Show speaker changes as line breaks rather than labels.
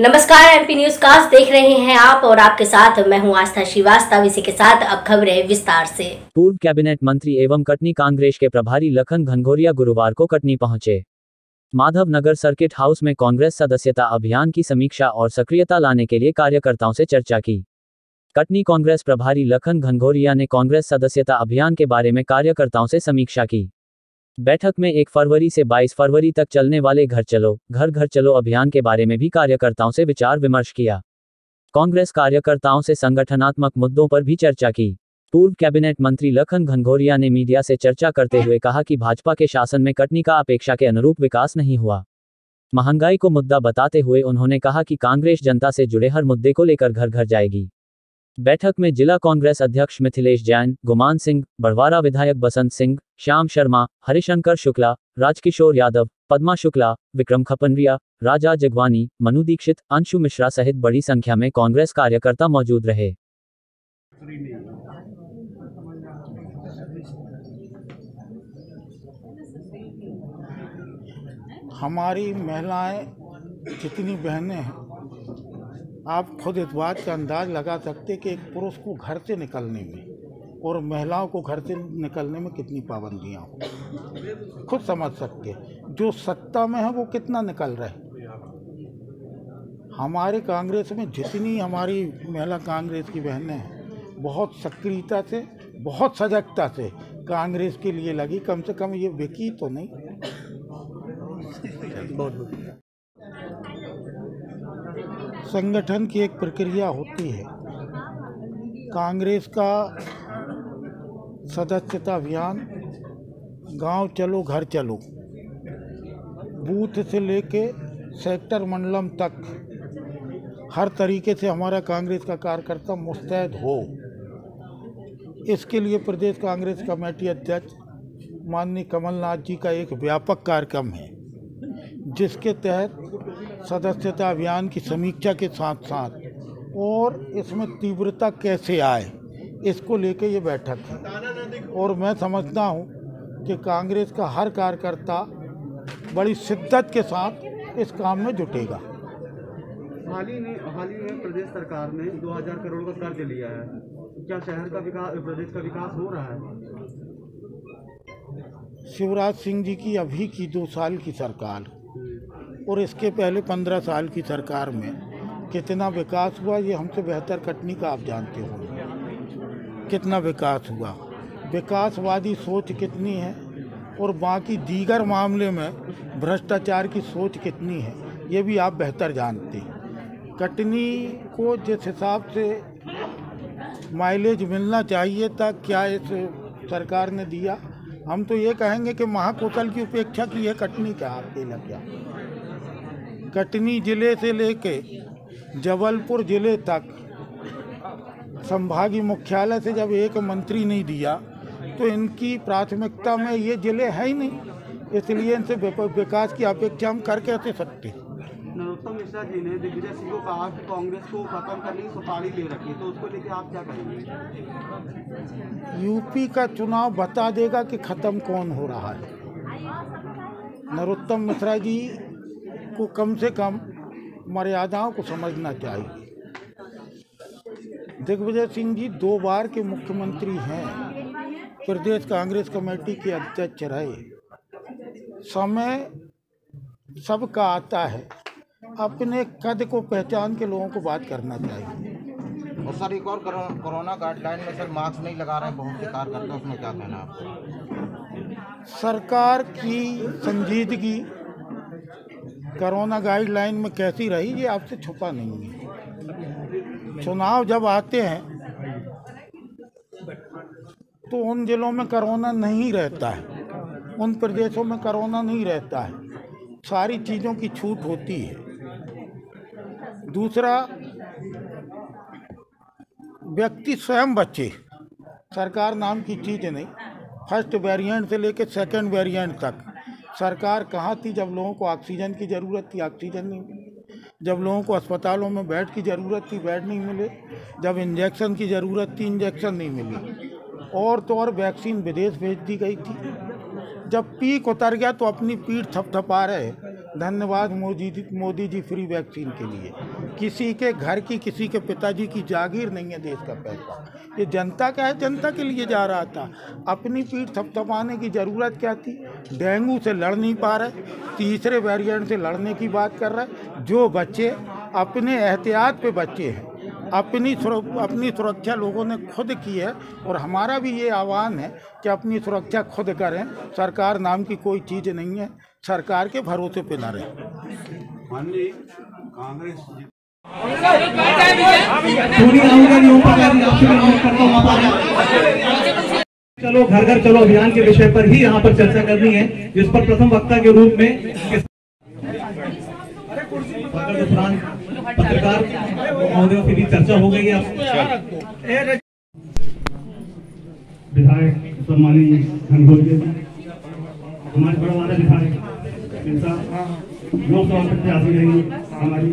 नमस्कार MP news cast देख रहे हैं आप और आपके साथ मैं हूँ आस्था श्रीवास्तव। इसी के साथ अब खबरें विस्तार से।
पूर्व कैबिनेट मंत्री एवं कटनी कांग्रेस के प्रभारी लखन घनघोरिया गुरुवार को कटनी पहुँचे। माधव नगर सर्किट हाउस में कांग्रेस सदस्यता अभियान की समीक्षा और सक्रियता लाने के लिए कार्यकर्ताओं से चर्चा की। कटनी कांग्रेस प्रभारी लखन घनघोरिया ने कांग्रेस सदस्यता अभियान के बारे में कार्यकर्ताओं से समीक्षा की। बैठक में एक फरवरी से 22 फरवरी तक चलने वाले घर चलो, घर घर चलो अभियान के बारे में भी कार्यकर्ताओं से विचार विमर्श किया। कांग्रेस कार्यकर्ताओं से संगठनात्मक मुद्दों पर भी चर्चा की। पूर्व कैबिनेट मंत्री लखन घनघोरिया ने मीडिया से चर्चा करते हुए कहा कि भाजपा के शासन में कटनी का अपेक्षा के अनुरूप विकास नहीं हुआ। महँगाई को मुद्दा बताते हुए उन्होंने कहा कि कांग्रेस जनता से जुड़े हर मुद्दे को लेकर घर घर जाएगी। बैठक में जिला कांग्रेस अध्यक्ष मिथिलेश जैन, गुमान सिंह, बड़वारा विधायक बसंत सिंह श्याम शर्मा, हरिशंकर शुक्ला, राजकिशोर यादव, पद्मा शुक्ला, विक्रम खपनरिया, राजा जगवानी, मनु दीक्षित, अंशु मिश्रा सहित बड़ी संख्या में कांग्रेस कार्यकर्ता मौजूद रहे।
हमारी महिलाएँ जितनी बहनें हैं, आप खुद इस बात का अंदाज लगा सकते कि एक पुरुष को घर से निकलने में और महिलाओं को घर से निकलने में कितनी पाबंदियाँ हो? खुद समझ सकते जो सत्ता में है वो कितना निकल रहे हमारे कांग्रेस में जितनी हमारी महिला कांग्रेस की बहनें हैं बहुत सक्रियता से बहुत सजगता से कांग्रेस के लिए लगी। कम से कम ये विकी तो नहीं। संगठन की एक प्रक्रिया होती है। कांग्रेस का सदस्यता अभियान, गाँव चलो, घर चलो। बूथ से लेके सेक्टर मंडलम तक हर तरीके से हमारा कांग्रेस का कार्यकर्ता मुस्तैद हो। इसके लिए प्रदेश कांग्रेस कमेटी अध्यक्ष माननीय कमलनाथ जी का एक व्यापक कार्यक्रम है, जिसके तहत सदस्यता अभियान की समीक्षा के साथ साथ और इसमें तीव्रता कैसे आए, इसको लेके ये बैठक है। और मैं समझता हूँ कि कांग्रेस का हर कार्यकर्ता बड़ी शिद्दत के साथ इस काम में जुटेगा।
हाल ही में हाल ही में प्रदेश सरकार ने 2000 करोड़ का कर्ज लिया है। क्या शहर का विकास प्रदेश का विकास हो रहा है?
शिवराज सिंह जी की अभी की दो साल की सरकार और इसके पहले पंद्रह साल की सरकार में कितना विकास हुआ ये हमसे बेहतर कटनी का आप जानते हो कितना विकास हुआ? विकासवादी सोच कितनी है और बाकी दीगर मामले में भ्रष्टाचार की सोच कितनी है, ये भी आप बेहतर जानते हैं। कटनी को जिस हिसाब से माइलेज मिलना चाहिए था, क्या इस सरकार ने दिया? हम तो ये कहेंगे कि महाकोशल की उपेक्षा की है, कटनी का आपके लग गया। कटनी ज़िले से लेके जबलपुर ज़िले तक संभागीय मुख्यालय से जब एक मंत्री नहीं दिया तो इनकी प्राथमिकता में ये ज़िले है ही नहीं इसलिए इनसे विकास की अपेक्षा हम कर कैसे सकते
नरोत्तम मिश्रा जी ने दिग्विजय सिंह को कहा कि कांग्रेस को खत्म करने की सुपारी ले रखी है तो उसको लेके आप क्या कहेंगे?
यूपी का चुनाव बता देगा कि ख़त्म कौन हो रहा है। नरोत्तम मिश्रा जी को कम से कम मर्यादाओं को समझना चाहिए। दिग्विजय सिंह जी दो बार के मुख्यमंत्री हैं। प्रदेश कांग्रेस कमेटी के अध्यक्ष रहे। समय सबका आता है। अपने कद को पहचान के लोगों को बात करना चाहिए।
और सर एक और कोरोना गाइडलाइन में सर मास्क नहीं लगा रहे बहुत से कार्यकर्ता उसमें क्या कहना है आपको?
सरकार की संजीदगी कोरोना गाइडलाइन में कैसी रही ये आपसे छुपा नहीं है। चुनाव जब आते हैं तो उन जिलों में करोना नहीं रहता है, उन प्रदेशों में करोना नहीं रहता है। सारी चीज़ों की छूट होती है। दूसरा, व्यक्ति स्वयं बचे। सरकार नाम की चीज़ नहीं। फ़र्स्ट वेरिएंट से लेकर सेकंड वेरिएंट तक। सरकार कहाँ थी जब लोगों को ऑक्सीजन की ज़रूरत थी? ऑक्सीजन नहीं मिली। जब लोगों को अस्पतालों में बेड की ज़रूरत थी, बेड नहीं मिले। जब इंजेक्शन की ज़रूरत थी, इंजेक्शन नहीं मिली। और तो और वैक्सीन विदेश भेज दी गई थी। जब पीक उतर गया तो अपनी पीठ थपथपा रहे। धन्यवाद मोदी जी मोदी जी फ्री वैक्सीन के लिए। किसी के घर की, किसी के पिताजी की जागीर नहीं है देश का पैसा। ये जनता का है? जनता के लिए जा रहा था। अपनी पीठ थपथपाने की ज़रूरत क्या थी? डेंगू से लड़ नहीं पा रहे। तीसरे वेरिएंट से लड़ने की बात कर रहे। जो बच्चे अपने एहतियात पे बच्चे हैं अपनी अपनी सुरक्षा लोगों ने खुद की है और हमारा भी ये आह्वान है कि अपनी सुरक्षा खुद करें। सरकार नाम की कोई चीज़ नहीं है। सरकार के भरोसे पे ना रहें।
हूँ। चलो घर घर चलो अभियान के विषय पर ही यहाँ पर चर्चा करनी है जिस पर प्रथम वक्ता के रूप में पत्रकार महोदयों के बीच चर्चा हो गई है
विधायक सम्मानी घनघोरिया जी। हमारे बड़वाना विधायक नेता लोकसभा प्रत्याशी रही हमारी।